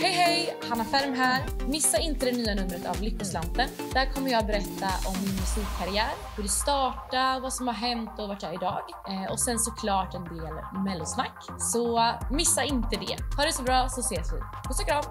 Hej hej! Hanna Färm här. Missa inte det nya numret av Lyckoslanten. Där kommer jag berätta om min musikkarriär, hur det startade, vad som har hänt och vart jag är idag. Eh, och sen såklart en del mellosnack. Så missa inte det. Ha det så bra så ses vi. Puss och kram!